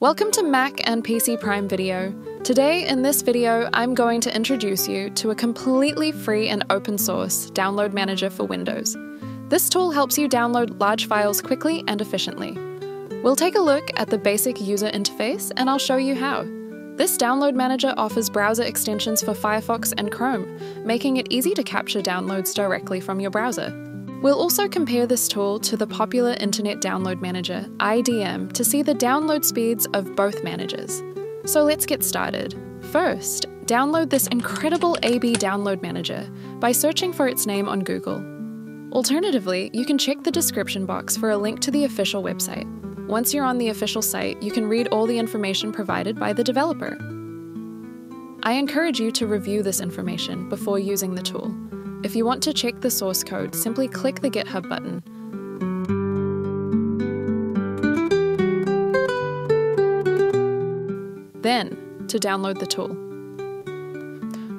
Welcome to Mac and PC Prime Video. Today, in this video, I'm going to introduce you to a completely free and open source download manager for Windows. This tool helps you download large files quickly and efficiently. We'll take a look at the basic user interface and I'll show you how. This download manager offers browser extensions for Firefox and Chrome, making it easy to capture downloads directly from your browser. We'll also compare this tool to the popular Internet Download Manager, IDM, to see the download speeds of both managers. So let's get started. First, download this incredible AB Download Manager by searching for its name on Google. Alternatively, you can check the description box for a link to the official website. Once you're on the official site, you can read all the information provided by the developer. I encourage you to review this information before using the tool. If you want to check the source code, simply click the GitHub button. Then, to download the tool.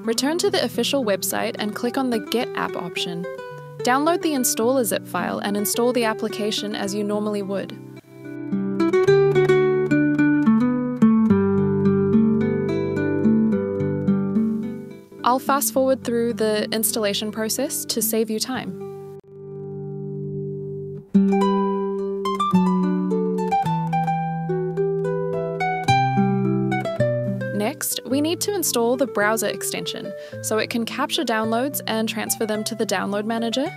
Return to the official website and click on the Get App option. Download the installer zip file and install the application as you normally would. I'll fast forward through the installation process to save you time. Next, we need to install the browser extension so it can capture downloads and transfer them to the download manager.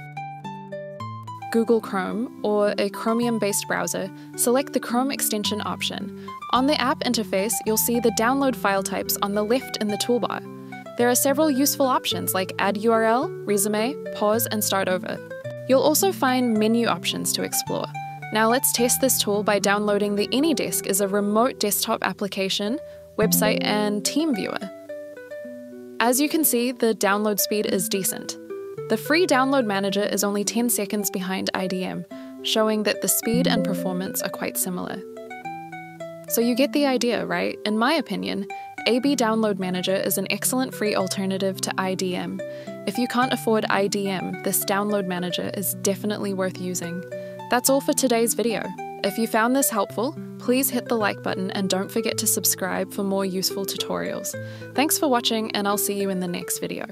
Google Chrome or a Chromium based browser, select the Chrome extension option. On the app interface, you'll see the download file types on the left in the toolbar. There are several useful options like Add URL, Resume, Pause, and Start Over. You'll also find menu options to explore. Now let's test this tool by downloading the AnyDesk as a remote desktop application, website, and TeamViewer. As you can see, the download speed is decent. The free download manager is only 10 seconds behind IDM, showing that the speed and performance are quite similar. So you get the idea, right? In my opinion, AB Download Manager is an excellent free alternative to IDM. If you can't afford IDM, this download manager is definitely worth using. That's all for today's video. If you found this helpful, please hit the like button and don't forget to subscribe for more useful tutorials. Thanks for watching and I'll see you in the next video.